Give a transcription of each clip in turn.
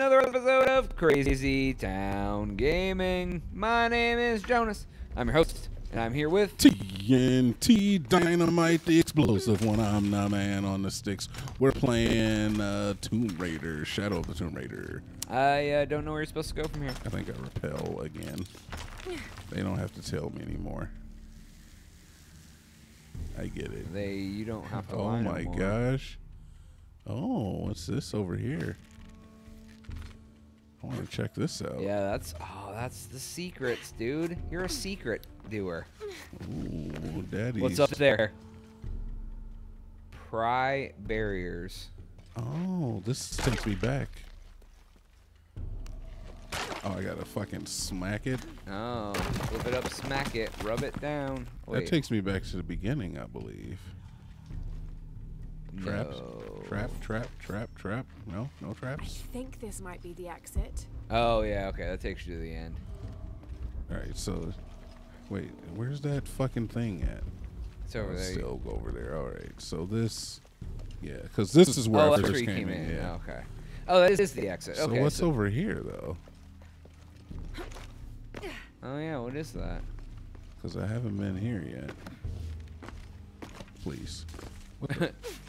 another episode of Crazy Town Gaming. My name is Jonaas. I'm your host, and I'm here with TNT Dinomight, the explosive one. I'm the man on the sticks. We're playing uh, Tomb Raider, Shadow of the Tomb Raider. I uh, don't know where you're supposed to go from here. I think I repel again. They don't have to tell me anymore. I get it. They, you don't have to. Oh my more. gosh. Oh, what's this over here? I want to check this out. Yeah, that's oh, that's the secrets, dude. You're a secret doer. Ooh, daddy. What's up there? Pry barriers. Oh, this takes me back. Oh, I gotta fucking smack it. Oh, flip it up, smack it, rub it down. Wait, That takes me back to the beginning, I believe. Traps? no. Trap, trap, trap, trap. No, no traps. I think this might be the exit. Oh yeah, okay, that takes you to the end. All right, so wait, where's that fucking thing at? It's over Let's there. Still go over there. All right, so this, yeah, because this is where oh, I that's first where you came, came in. in. Yeah. Oh, okay. Oh, that is the exit. So okay. what's so- over here though? Oh yeah, what is that? Because I haven't been here yet. Please. What the?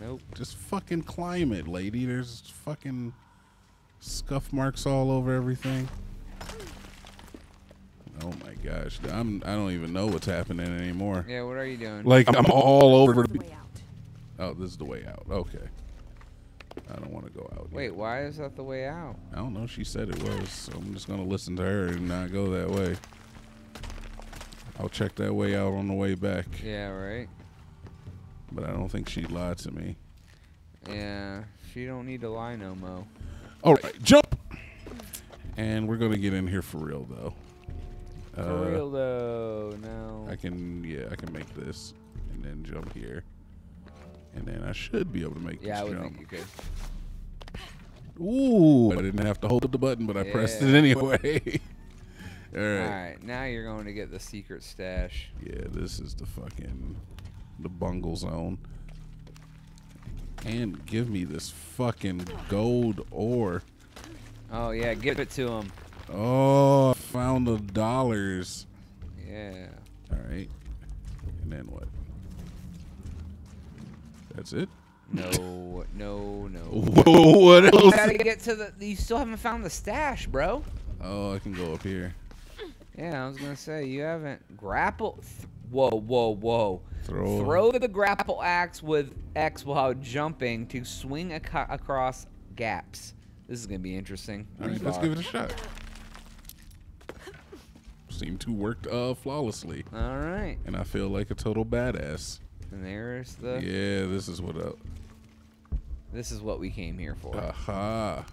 Nope. Just fucking climb it, lady. There's fucking scuff marks all over everything. Oh my gosh, I'm I don't even know what's happening anymore. Yeah, what are you doing? Like I'm all over The the. way out. Oh, this is the way out. Okay. I don't want to go out. yet. Wait, why is that the way out? I don't know. She said it was, so I'm just gonna listen to her and not go that way. I'll check that way out on the way back, Yeah, right. But I don't think she lied to me. Yeah, she don't need to lie no mo. All right, jump. And we're gonna get in here for real though. For Uh, real though, no. I can, yeah, I can make this, and then jump here, and then I should be able to make yeah, I this would jump. could. Ooh, I didn't have to hold the button, but I pressed it anyway. All All right. right, now you're going to get the secret stash. Yeah, this is the fucking the bungle zone. And give me this fucking gold ore. Oh yeah, give it to him. Oh, I found the dollars. Yeah. All right. And then what? That's it? No, no, no. Whoa, what You else? gotta get to the. You still haven't found the stash, bro. Oh, I can go up here. Yeah, I was gonna say you haven't grapple. Th- whoa, whoa, whoa! Throw. Throw the grapple axe with X while jumping to swing aco- across gaps. This is gonna be interesting. All right, let's give it a shot. Seem to work uh, flawlessly, All right, and I feel like a total badass. and there's the. Yeah, this is what up. This is what we came here for. Aha.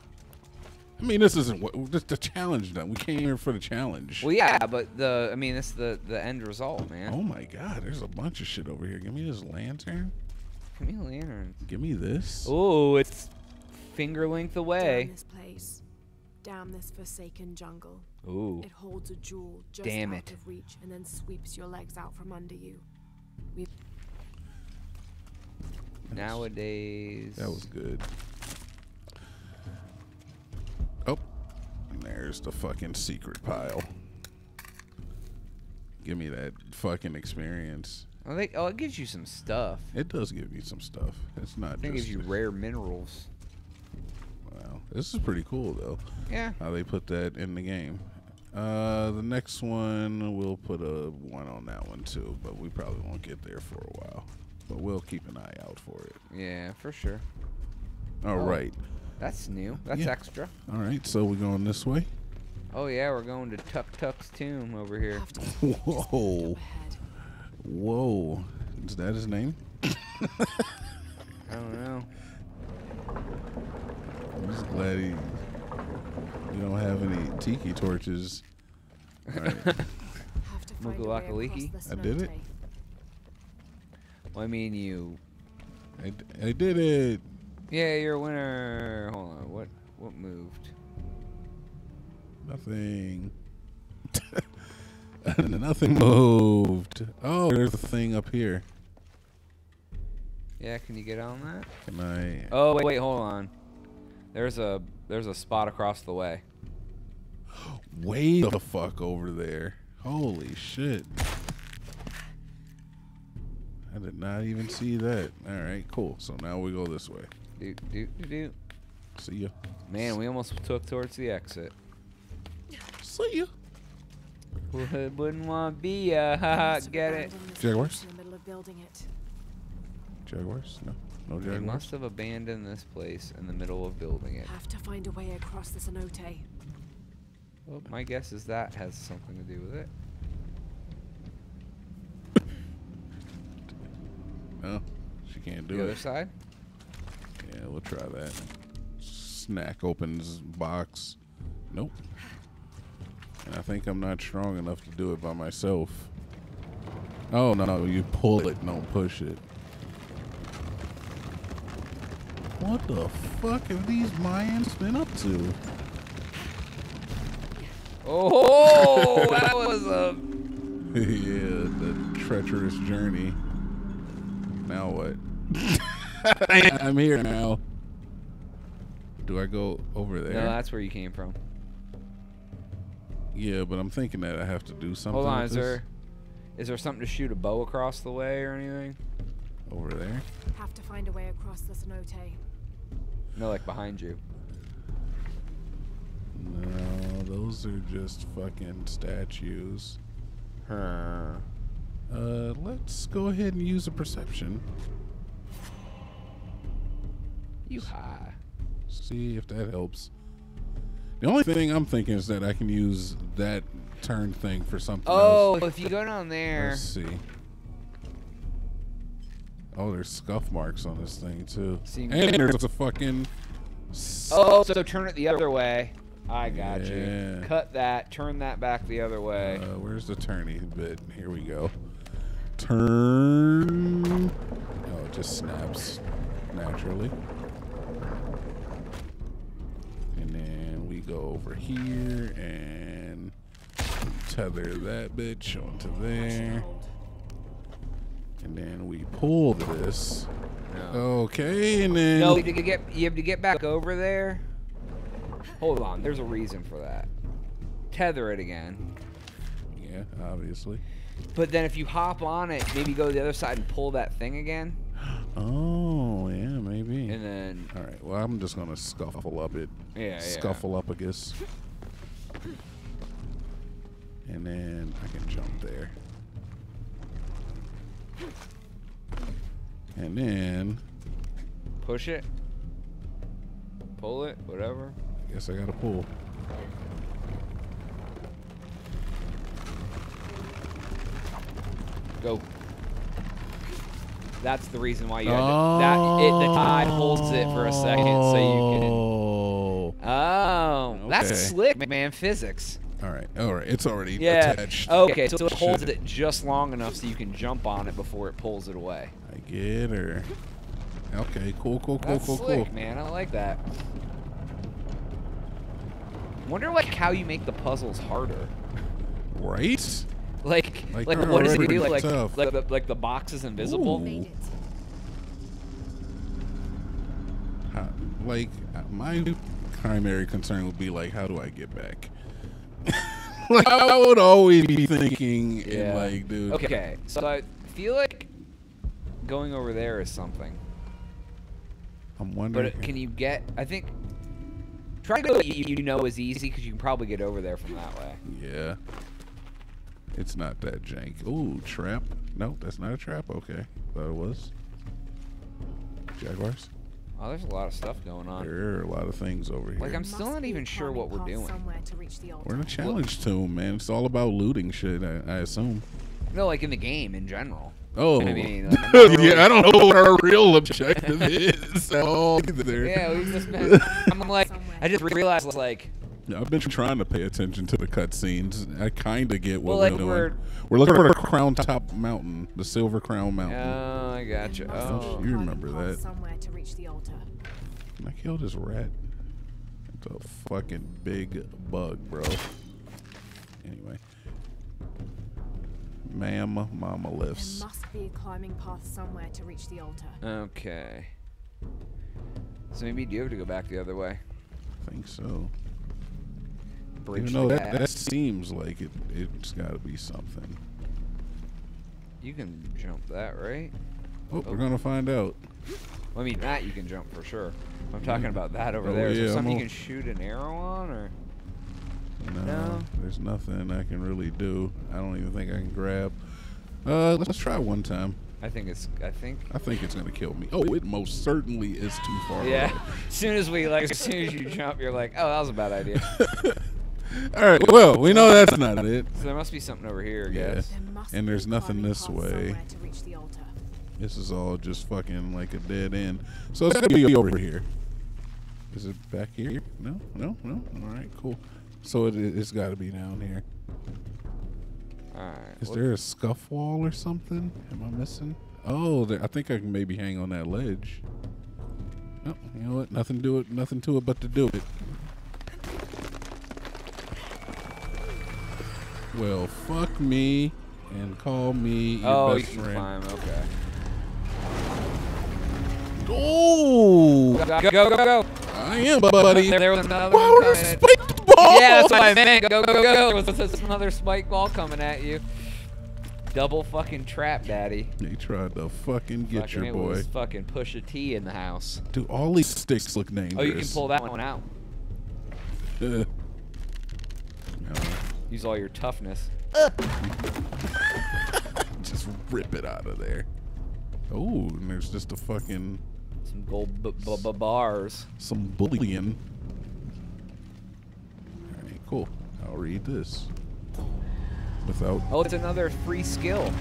I mean, this isn't what just the challenge. Done. We came here for the challenge. well, yeah, but the. I mean, it's the the end result, man. Oh my God! There's a bunch of shit over here. Give me this lantern. Give me a lantern. Give me this. Oh, it's finger length Down away. this place. Down this forsaken jungle. Ooh. It holds a jewel just Damn out it. of reach and then sweeps your legs out from under you. We Nowadays. That was good. Oh, and there's the fucking secret pile. Give me that fucking experience. Oh, they, oh, it gives you some stuff. It does give you some stuff. It's not I think it just. gives you rare minerals. Wow, this is pretty cool though. Yeah. How they put that in the game. Uh, the next one we'll put a one on that one too, but we probably won't get there for a while. But we'll keep an eye out for it. Yeah, for sure. All Oh. right, That's new. That's Yeah. extra. all right. So we're going this way. Oh yeah, we're going to Tuk Tuk's tomb over here. Whoa, whoa! Is that his name? I don't know. I'm just glad he. you don't have any tiki torches. All right. Have to find a way Mugalakaliki? across the I did it. Well, I mean, you. I, d- I did it. Yeah, you're a winner. Hold on. What? What moved? Nothing. Nothing moved. Oh, there's a thing up here. Yeah, can you get on that? Can I? Oh wait, wait, hold on. There's a there's a spot across the way. Way the fuck over there. Holy shit. I did not even see that. All right, cool. So now we go this way. Do do do do. See ya. Man, we almost took towards the exit. See ya. Would- Wouldn't want to be ya. Haha, Must get it. Jaguars? place In the middle of building it. Jaguars? No. No Jaguars. They Jaguars. must have abandoned this place in the middle of building it. Have to find a way across the cenote. Well, my guess is that has something to do with it. No. She can't do the it. other side? We'll try that. Snack opens box. Nope. And I think I'm not strong enough to do it by myself. Oh no, no, you pull it, don't push it. What the fuck have these Mayans been up to? Oh, that was a. yeah, the treacherous journey. Now what? I'm here now. Do I go over there? No, that's where you came from. Yeah, but I'm thinking that I have to do something. Hold on, with is this. there is there something to shoot a bow across the way or anything? over there? Have to find a way across the cenote. No, like behind you. No, those are just fucking statues. Huh. Uh, let's go ahead and use a perception. You high. See if that helps. The only thing I'm thinking is that I can use that turn thing for something Oh, else. if you go down there. Let's see. Oh, there's scuff marks on this thing too. See- and there's a fucking. Oh, so turn it the other way. I got you. Cut that. Turn that back the other way. Uh, where's the turny bit? Here we go. Turn. Oh, it just snaps naturally. Go over here and tether that bitch onto there. And then we pull this. Okay, and then. no, you have to get you have to get back over there. Hold on. There's a reason for that. Tether it again. Yeah, obviously. But then if you hop on it, maybe go to the other side and pull that thing again, Oh, yeah, maybe. and then All right. Well, I'm just gonna scuffle up it. Yeah, yeah. Scuffle up, I guess. And then I can jump there. And then Push it. Pull it. Whatever. I guess I gotta pull. Go. That's the reason why you had to, that it, the tide holds it for a second so you can. Oh. That's Okay. slick, man. Physics. All right. All right. It's already Yeah. attached. Okay, so it holds it just long enough so you can jump on it before it pulls it away. I get her. Okay. Cool. Cool. Cool. That's cool. slick, cool. man. I like that. Wonder like how you make the puzzles harder. Right. Like, Like, like, what does it do? Like, tough. like the, like the box is invisible. How, like uh, my primary concern would be like, how do I get back? like I would always be thinking, in Yeah. like, dude. Okay, so I feel like going over there is something. I'm wondering. it- can you get? I think. Try to go. that You, you know is easy because you can probably get over there from that way. Yeah. It's not that jank. Ooh, trap. No, that's not a trap. Okay, thought it was. Jaguars. Oh, there's a lot of stuff going on. There are a lot of things over here. Like, I'm still not even sure what we're doing. To reach the. We're in a challenge tomb, man. It's all about looting shit. I, I assume. No, like in the game in general. Oh, I mean, like, really- yeah. I don't know what our real objective is at all either. Yeah, we've just been. I'm like, I just realized like, I've been trying to pay attention to the cutscenes. I kind of get what Well, we're like, doing. we're- We're, looking for the Crown Top Mountain, the Silver Crown Mountain. oh, I There gotcha. must be a Oh, you remember that. Somewhere to reach the altar. Can I killed this rat? It's a fucking big bug, bro. Anyway. Ma'am, mama There must be a climbing path somewhere to reach the altar. okay. So maybe you do have to go back the other way. I think so. Bridge Even though that, that seems like it, it's got to be something. You can jump that, right? Oh, we're gonna find out. Well, I mean, that you can jump for sure. I'm talking Yeah. about that over Oh, there. Is there yeah, I'm something you can shoot an arrow on, or No, No. there's nothing I can really do. I don't even think I can grab. Uh, let's try one time. I think it's. I think. I think it's gonna kill me. Oh, it most certainly is too far. Yeah. away. As soon as we like, as soon as you jump, you're like, oh, that was a bad idea. All right. Well, we know that's not it. so there must be something over here, I Yeah. guess. There And there's nothing this way. somewhere to reach the. This is all just fucking like a dead end. So it's gonna be over here. Is it back here? No, no, no. All right, cool. So it, it's got to be down here. All right. Is there a scuff wall or something? Am I missing? Oh, there, I think I can maybe hang on that ledge. No, you know what? Nothing to it. Nothing to it but to do it. Well, fuck me and call me your Oh, you best can friend. climb. Okay. Oh, Go, go, go, go, go. I am, buddy. There, there was another one there's coming. at- spiked balls. Yeah, that's what I meant. Go, go, go, go. There was another spike ball coming at you. Double fucking trap, daddy. They tried to fucking get fucking, your boy. was fucking push a T in the house. Dude, all these sticks look dangerous. Oh, you can pull that one out. Uh. Use all your toughness. Just rip it out of there. Oh, and there's just a fucking Some gold b- b- b- bars. some bullion. Alright, cool. I'll read this. Without Oh, it's another free skill.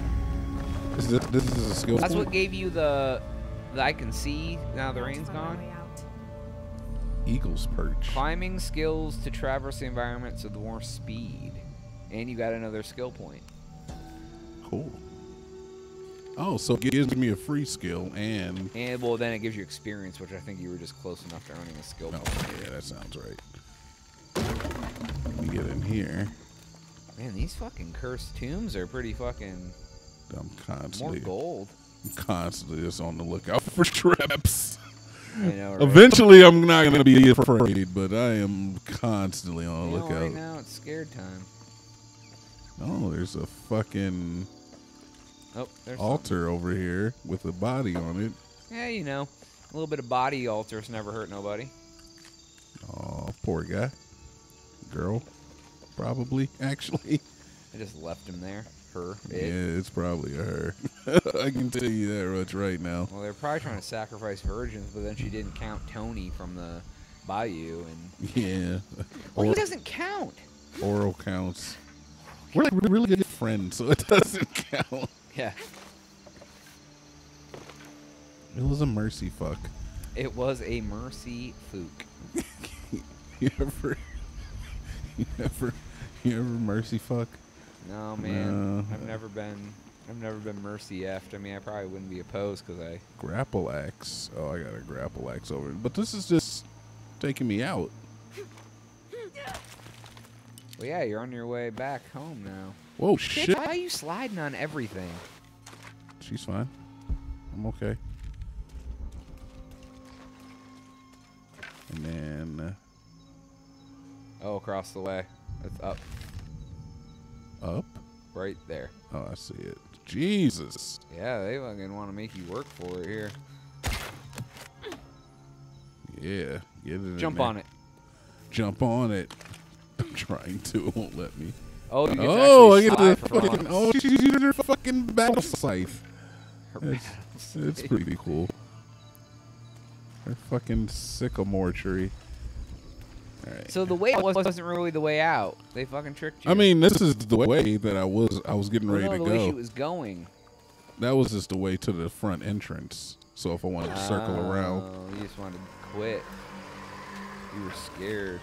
is this, this is a skill. That's point? what gave you the, the I can see now the rain's gone. Eagle's perch. Climbing skills to traverse the environment with more speed. And you got another skill point. Cool. Oh, so it gives me a free skill and And well, then it gives you experience, which I think you were just close enough to earning a skill no, point. yeah, that sounds right. Let me get in here. Man, these fucking cursed tombs are pretty fucking I'm constantly more gold. I'm constantly just on the lookout for traps. Know, right? Eventually, I'm not gonna be afraid, but I am constantly on You the know, lookout. right now it's scared time. Oh, there's a fucking Oh, there's something. altar over here with a body on it. Yeah, you know, a little bit of body altars never hurt nobody. Oh, poor guy. Girl, probably actually. I just left him there. Her. Yeah, it's probably a her. I can tell you that much right now. Well, they're probably trying to sacrifice virgins, but then she didn't count Tony from the bayou, and Yeah. well, he doesn't count. oral counts. We're like really good friends, so it doesn't count. Yeah, It was a mercy fuck. it was a mercy fook. You ever, you ever, you ever mercy fuck? No man, No. I've never been. I've never been mercy effed. I mean, I probably wouldn't be opposed because I. Grapple axe. Oh, I got a grapple axe over. But this is just taking me out. Well, yeah, you're on your way back home now. Whoa, Bitch, shit. why are you sliding on everything? She's fine. I'm okay. And then Oh, across the way. It's up, uh, up. right there. Oh, I see it. Jesus. Yeah, they fucking want to make you work for it here. Yeah. Get it. in Jump on it. Jump on it. I'm trying to. It won't let me. Oh, you Oh, I get the fucking. Oh, she's using her fucking battle scythe. It's, it's pretty cool. Her fucking sycamore tree. Alright. So the way out wasn't really the way out. They fucking tricked you. I mean, this is the way that I was. I was getting Well, ready no, to the way she go. was going. That was just the way to the front entrance. So if I wanted to circle around, Oh, you just wanted to quit. You were scared.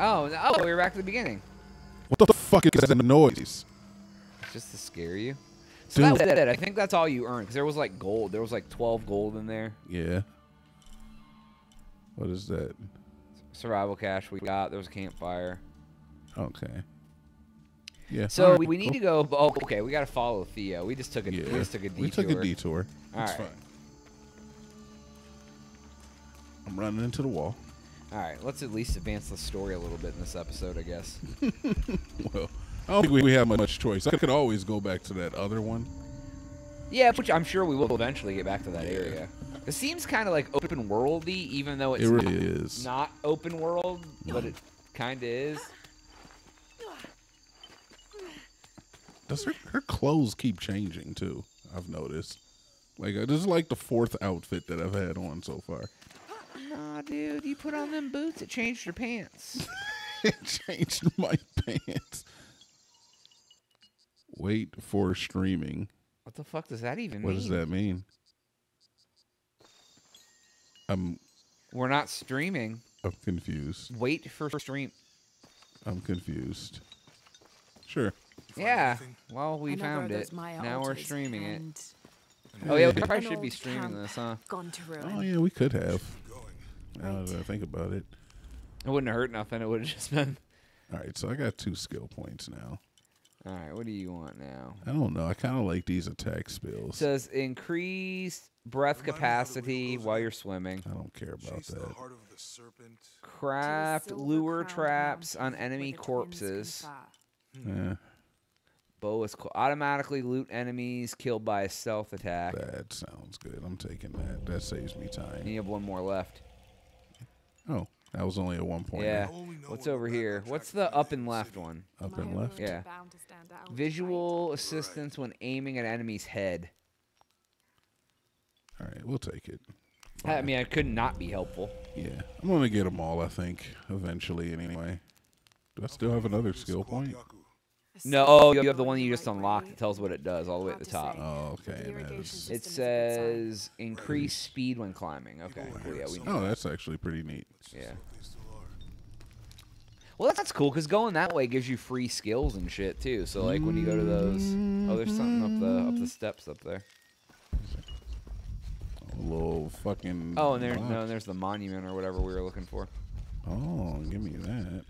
Oh, no- oh, we were back to the beginning. what the fuck is that noise? Just to scare you. So Dude. was it. I think that's all you earned because there was like gold. There was like 12 gold in there. Yeah. What is that? Survival cash we got. There was a campfire. Okay. Yeah. So alright, we need cool. to go. Oh, okay. We got to follow Theo. We just took a. Yeah. We just took a detour. We took a detour. All right. fine. I'm running into the wall. All right, let's at least advance the story a little bit in this episode, I guess. Well, I don't think we have much choice. I could always go back to that other one. yeah, which I'm sure we will eventually get back to that area. It seems kind of like open worldy, even though it's It really not, is. not open world, but it kind of is. Does her, her clothes keep changing too? I've noticed. Like this is like the fourth outfit that I've had on so far. Nah, dude, you put on them boots, it changed your pants. it changed my pants. Wait for streaming. what the fuck does that even What mean? does that mean? I'm We're not streaming. I'm confused. Wait for stream. I'm confused. Sure. Yeah. Well, we Another found it. Now we're streaming it. Oh yeah, we probably should be streaming this, huh? Gone to ruin. Oh yeah, we could have. Now Right. that I think about it. It wouldn't have hurt nothing. It would have just been. All right, so I got two skill points now. All right, what do you want now? I don't know. I kind of like these attack It spells. says increase breath capacity while you're swimming. I don't care about Chase the that. heart of the serpent. Craft lure crowned traps on enemy corpses. confer. Eh, Bow is co- automatically loot enemies killed by a stealth attack. that sounds good. I'm taking that. That saves me And time. you have one more left. That was only a one point. Yeah. What's over here? What's the up and left one? Up and left. Yeah. bound to stand out, right? Visual assistance when aiming at enemy's head. All right, we'll take it. I mean, it could not be helpful. Yeah, I'm gonna get them all. I think eventually. Anyway. Do I still have another skill point? Yaku. The No, oh, you have the one going you just unlocked way. that tells what it does all the way at the top. Oh, okay. It irrigation is. system It is a good sign. says increase speed when climbing. Okay, well, yeah, we know. Oh, that's actually pretty neat. Yeah. They still are. Well, that's cool because going that way gives you free skills and shit too. So like when you go to those, oh, there's something up the up the steps up there. A little fucking. Oh, and there box. no, there's the monument or whatever we were looking for. Oh, give me that.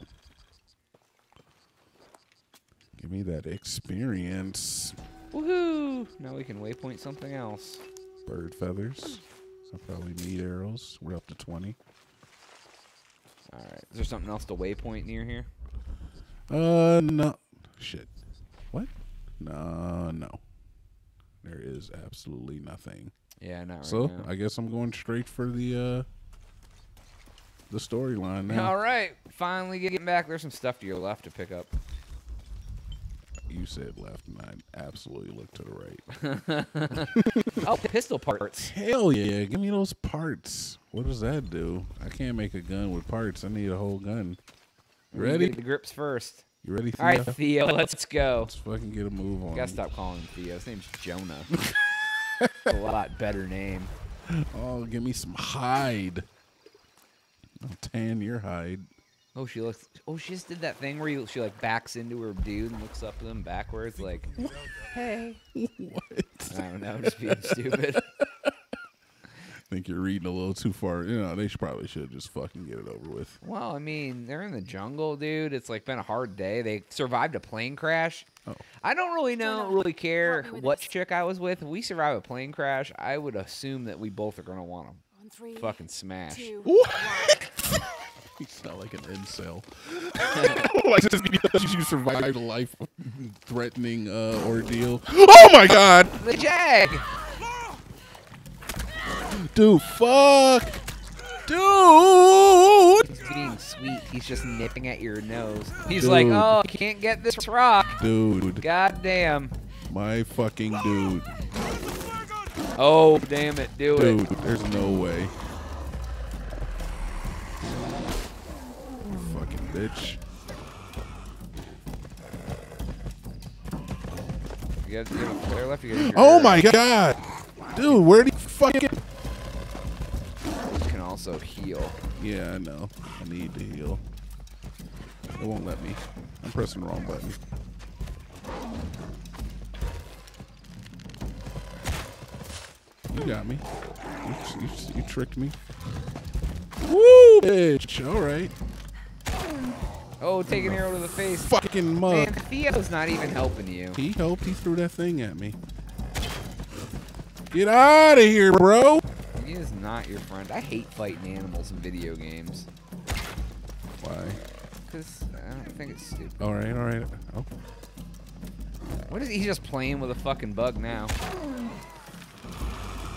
Give me that experience. Woohoo! Now we can waypoint something else. Bird feathers. So probably meat arrows. We're up to 20. All right. Is there something else to waypoint near here? Uh, no. Shit. What? No, no. There is absolutely nothing. Yeah, not right so now. I guess I'm going straight for the uh the storyline now. All right, finally getting back. There's some stuff to your left to pick up. You said left, and I absolutely looked to the right. Oh, pistol parts. Hell yeah! Give me those parts. What does that do? I can't make a gun with parts. I need a whole gun. You ready? The grips first. You ready? All right, Theo? Theo, let's go. Let's fucking get a move on. Gotta stop calling him Theo. His name's Jonah. a lot better name. Oh, give me some hide. I'll tan your hide. Oh, she looks. Oh, she just did that thing where you, she like backs into her dude and looks up at him backwards, like, "Hey." What? I don't know, I'm just being stupid. I think you're reading a little too far. You know, they should probably should just fucking get it over with. Well, I mean, they're in the jungle, dude. It's like been a hard day. They survived a plane crash. Oh. I don't really know, Jonah, really care help me with what this. chick I was with. If we survive a plane crash, I would assume that we both are gonna want them. On three, Fucking smash. two, What? You sound like an incel. like just because you survived a life-threatening uh, ordeal. Oh my god, The Jag. dude! Fuck, dude, He's being sweet. He's just nipping at your nose. He's like, oh, I can't get this rock. dude, God damn. my fucking dude, Oh, damn it. Do dude. it. There's no way. Fucking bitch. You got you have a flare left. You Oh my god, dude! Where do you fucking? You can also heal. Yeah, I know. I need to heal. It won't let me. I'm pressing the wrong button. You got me. You, you, you tricked me. Woo, bitch. All right. Oh, take an arrow to the face. Fucking Man, mug. Theo's not even helping you. He helped. He threw that thing at me. Get out of here, bro. He is not not your friend. I hate fighting animals in video games. Why? Because I don't think it's stupid. All right, all right. Oh, What is he just playing with a fucking bug now?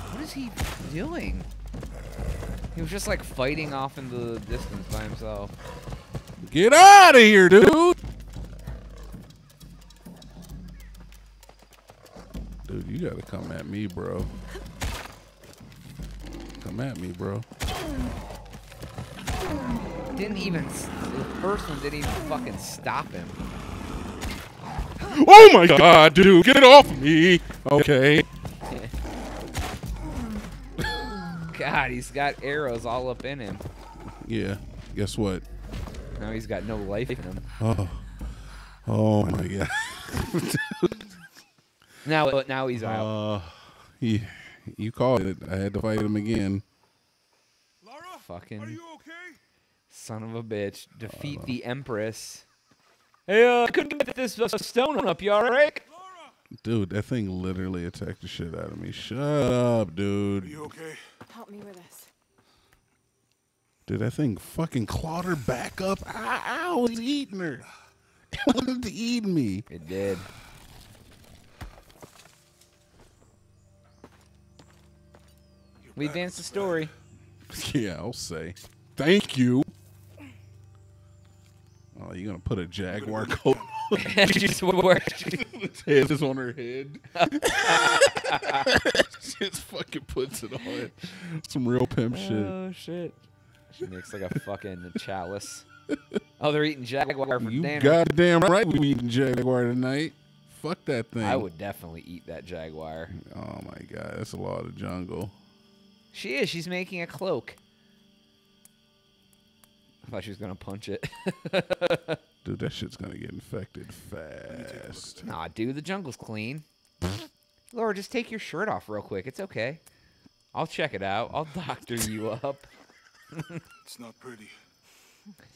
What is he doing? He was just like fighting off into the distance by himself. Get out of here, dude! Dude, you gotta come at me, bro. Come at me, bro. Didn't even. The first one didn't even fucking stop him. Oh my god, dude, get it off me! Okay. God, he's got arrows all up in him. Yeah. Guess what? Now he's got no life in him. Oh. Oh my god. Now, now he's out. Uh, you, you called it. I had to fight him again. Lara, Fucking- are you okay? Son of a bitch. Defeat the Empress. Hey, uh, I couldn't get this uh, stone up. You alright? Dude, that thing literally attacked the shit out of me. Shut up, dude. are dude. you okay? Help me with this. Dude, that thing fucking clawed her back up. Ow, ow it's eating her. It wanted to eat me. It did. You're We advanced the story. Yeah, I'll say. Thank you. Oh, you gonna put a jaguar coat she- its is on her head. she Just fucking puts it on. Some real pimp shit. Oh shit. She makes like a fucking chalice. Oh, they're eating jaguar for You dinner. goddamn right we eating jaguar tonight. Fuck that thing. I would definitely eat that jaguar. Oh my god, that's a lot of jungle. She is. She's making a cloak. I thought she was gonna punch it. Dude, that shit's gonna get infected fast. nah, dude, the jungle's clean. Laura, just take your shirt off real quick. It's okay. I'll check it out. I'll doctor you up. It's not pretty.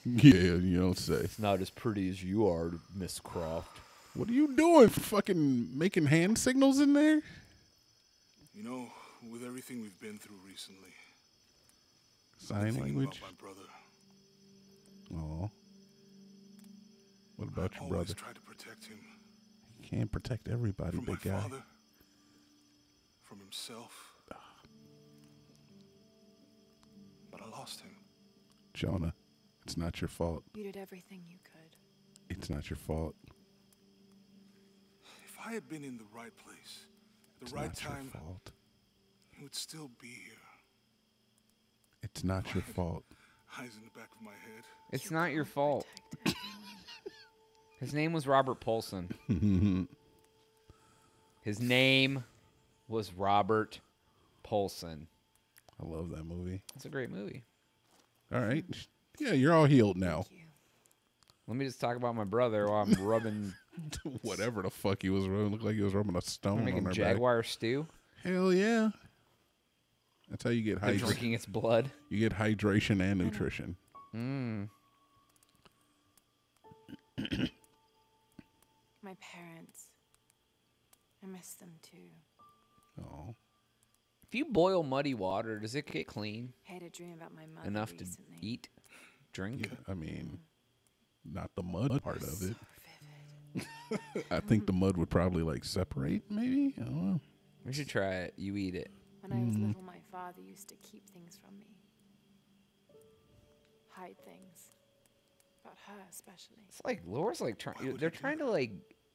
Yeah, you don't say. It's not as pretty as you are, Miss Croft. What are you doing? Fucking making hand signals in there? You know, with everything we've been through recently, Sign language? about my brother. Oh. What about your Always brother? tried to protect him You can't protect everybody, from my big guy. father, from himself. Lost him. Jonah, it's not your fault. You did everything you could. It's not your fault. If I had been in the right place, at the It's right not time, your fault. he would still be here. It's not your fault. Eyes in the back of my head. It's You not your fault. His name was Robert Paulson. His name was Robert Paulson. I love that movie. It's a great movie. All right. Yeah, you're all healed now. You. Let me just talk about my brother while I'm rubbing, Whatever the fuck he was rubbing. Looked like he was rubbing a stone on making her back. jaguar stew. Hell yeah. That's how you get They're hydration. drinking its blood. You get hydration and nutrition. Mm. My parents. I miss them too. Oh. If you boil muddy water, does it get clean Had a dream about my mother enough recently. to eat, drink? Yeah, I mean, not the mud part of it. So vivid. I think the mud would probably like separate, maybe. I don't know. We should try it. You eat it. When I was Mm. little, my father used to keep things from me. Hide things. About her, especially. It's like Laura's like trying. They're trying to like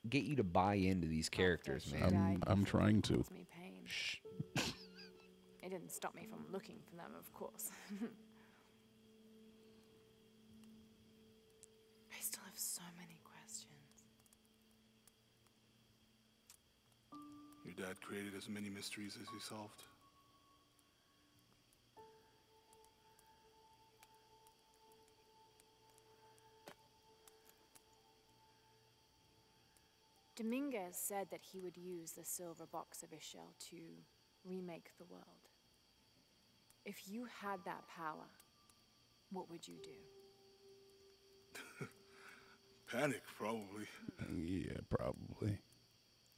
get you to buy into these characters, man. I'm- I'm trying to. caused me pain. It didn't stop me from looking for them, of course. I still have so many questions. Your dad created as many mysteries as he solved. Dominguez said that he would use the silver box of Ix Chel to remake the world. If you had that power, what would you do? Panic, probably. yeah, probably.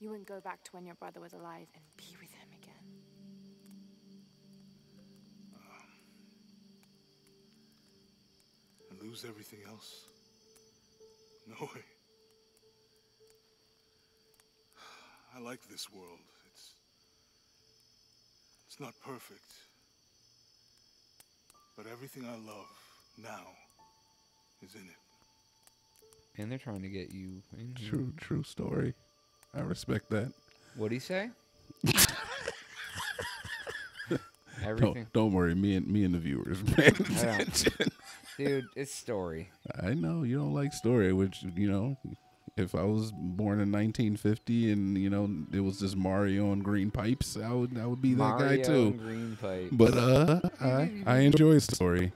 You wouldn't go back to when your brother was alive and be with him again. Um, and lose everything else? No way. I like this world. It's... It's not perfect. But everything I love now is in it. And they're trying to get you. in here. True, true story. I respect that. What do you say? Don't, Everything. don't worry, me and me and the viewers paying I don't- attention. Dude, it's story. I know you don't like story, which you know, if I was born in 1950 and you know it was just Mario and green pipes, I would I would be that Mario guy too. and Green Pipe. But uh, I I enjoy story.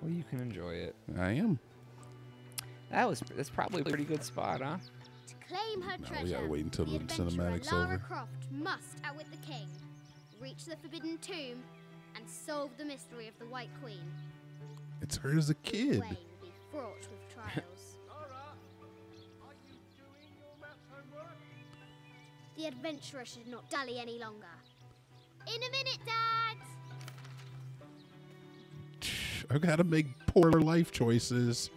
well, you can enjoy it. I am. That was that's probably a pretty good spot, huh? To claim her No, treasure, we gotta wait until the adventurer cinematic's Lara over. Croft must outwit the king, reach the forbidden tomb, and solve the mystery of the White Queen. It's her as a The kid. the adventurer should not dally any longer. In a minute, Dad! I gotta make poor life choices.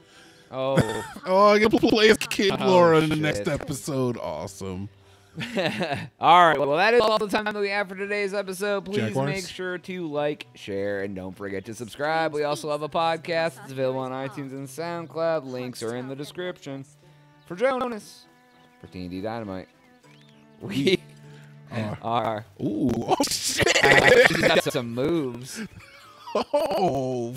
Oh, Oh, I get to play as Kid Oh, Laura in the next episode. Awesome. all right. Well, that is all the time that we have for today's episode. Please Jaguars? make sure to like, share, and don't forget to subscribe. We also have a podcast. It's available on iTunes and SoundCloud. Links are in the description. For Jonaas, for TNT Dinomight, we Are. are. Ooh, oh shit! Actually got some moves. Oh